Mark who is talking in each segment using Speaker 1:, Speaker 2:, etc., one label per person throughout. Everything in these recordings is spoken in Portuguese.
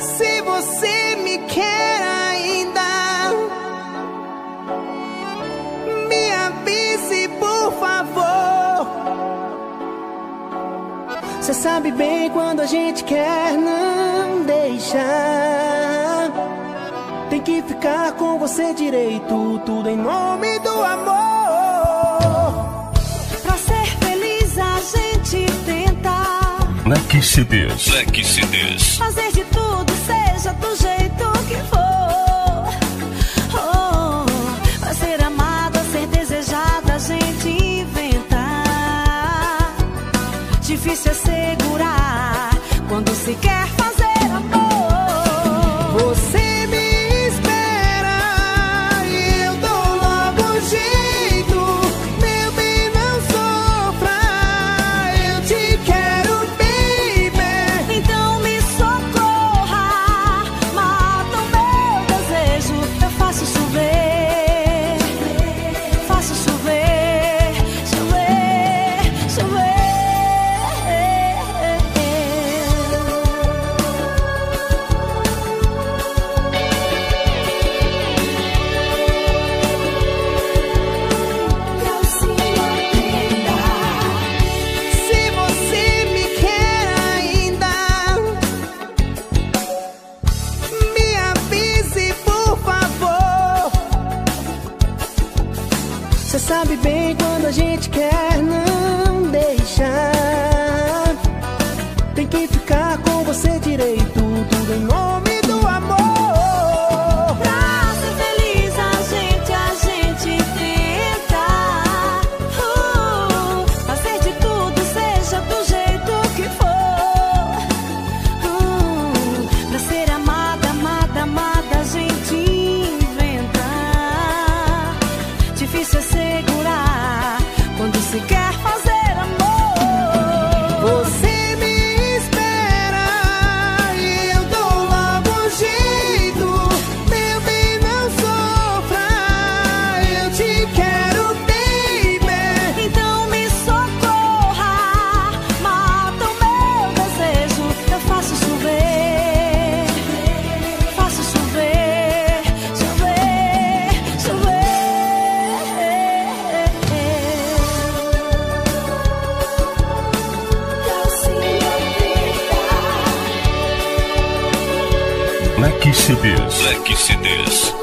Speaker 1: Se você me quer ainda, me avise, por favor. Você sabe bem quando a gente quer, não deixar. Tem que ficar com você direito, tudo em nome do amor.
Speaker 2: Black CDs. Black CDs.
Speaker 3: Fazer de tudo, seja do jeito que for.
Speaker 1: que
Speaker 3: se
Speaker 2: Deus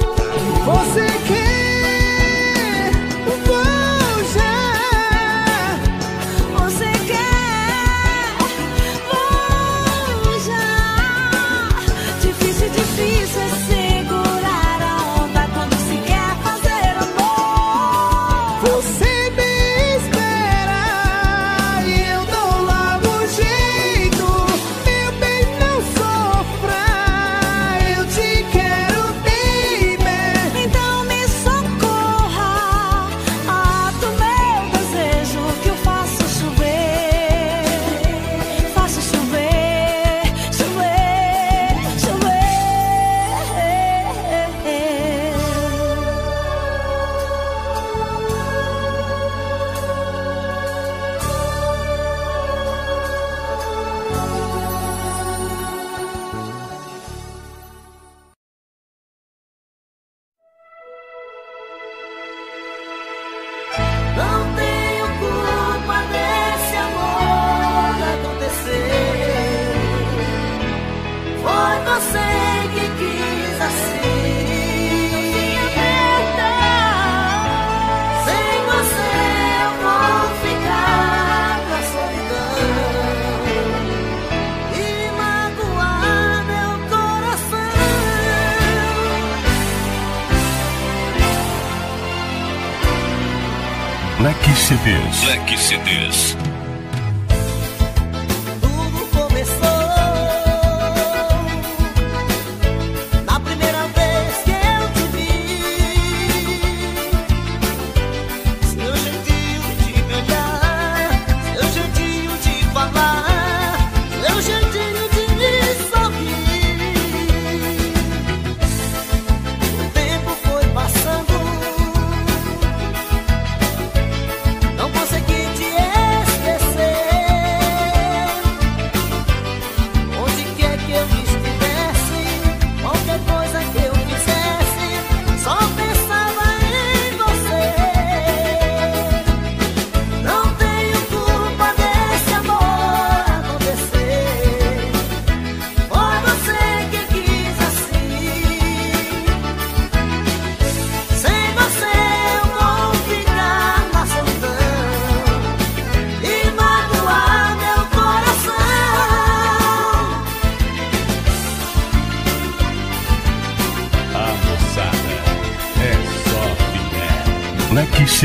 Speaker 2: CDs. Black CDs.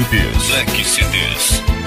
Speaker 2: CDs. Black CDs.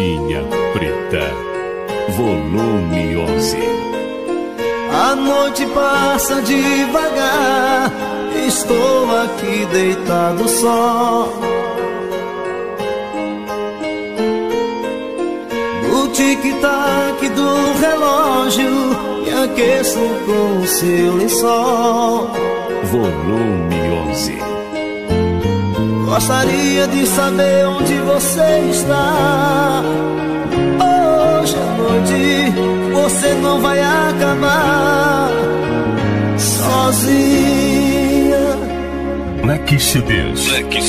Speaker 3: calcinha preta, volume 11.
Speaker 2: A noite passa devagar, estou aqui deitado só. No tic-tac do relógio, me aqueço com o seu lençol.
Speaker 3: Volume 11.
Speaker 2: Gostaria de saber onde você está. Hoje à noite você não vai acabar sozinha.
Speaker 3: Black CDs. Black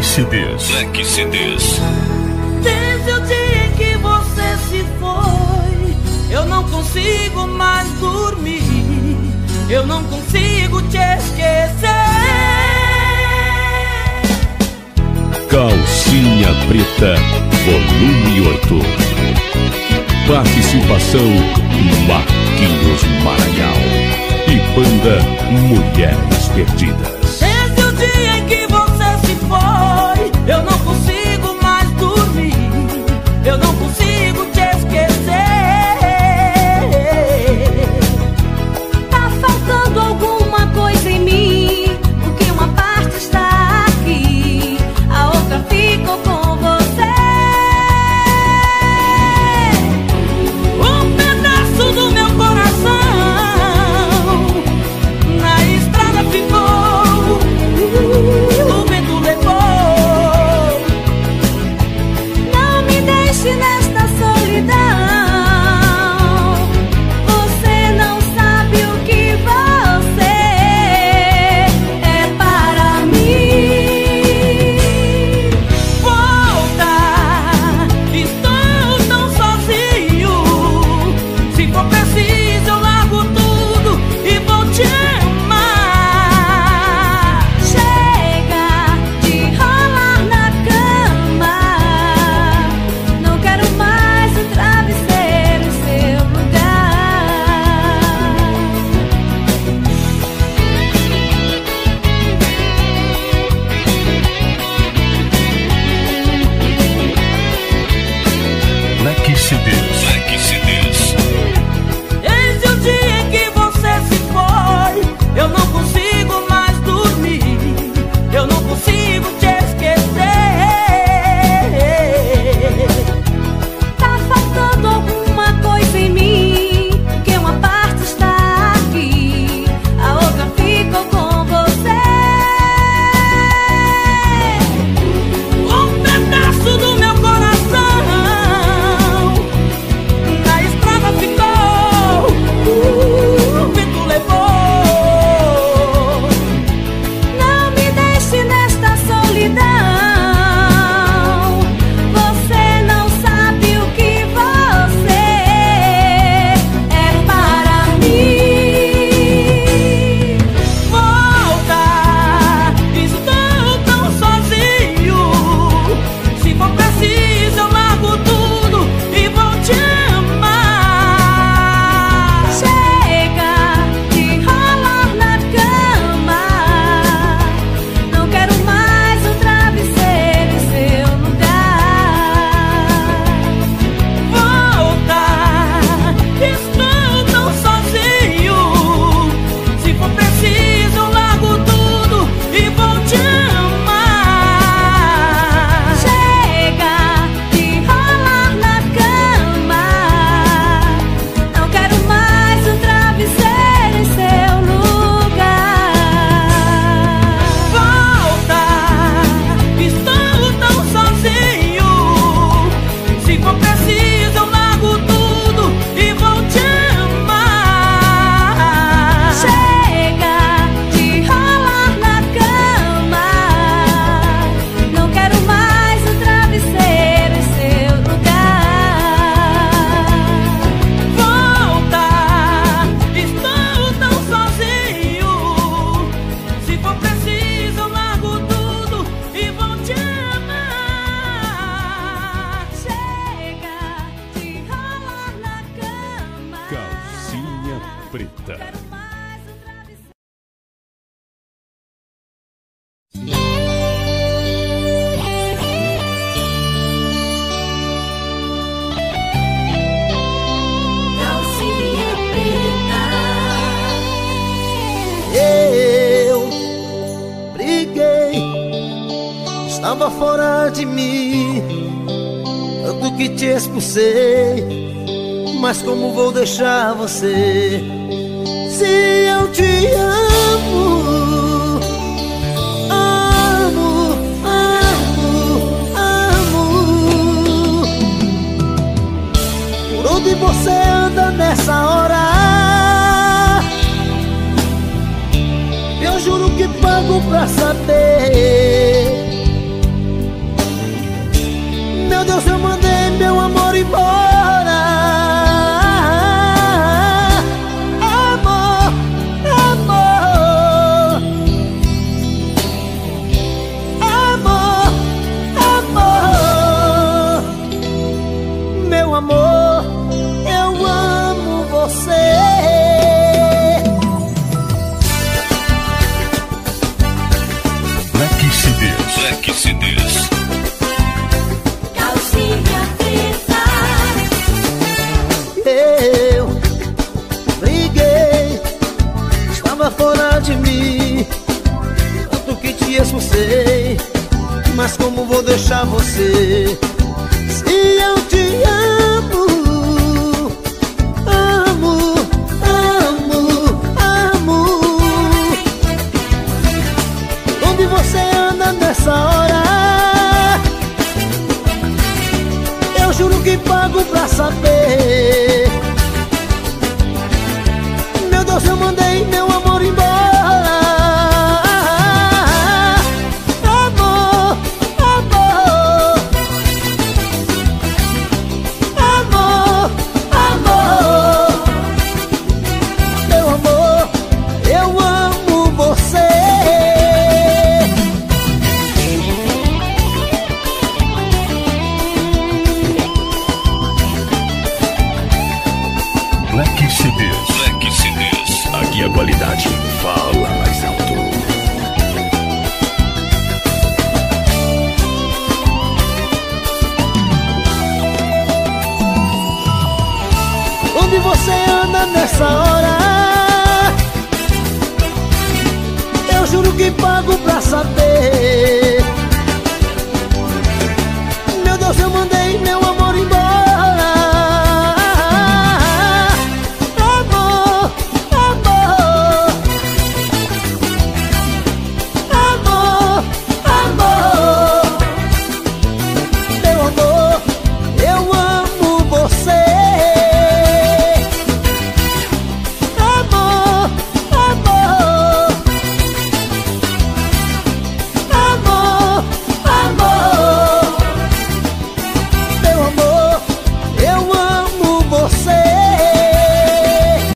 Speaker 3: Black CDs. Black CDs.
Speaker 1: Desde o dia em que você se foi, eu não consigo mais dormir. Eu não consigo te esquecer.
Speaker 3: Calcinha Preta, volume 8. Participação Marquinhos Maranhão e banda Mulheres Perdidas.
Speaker 2: sei, mas como vou deixar você se eu te amo?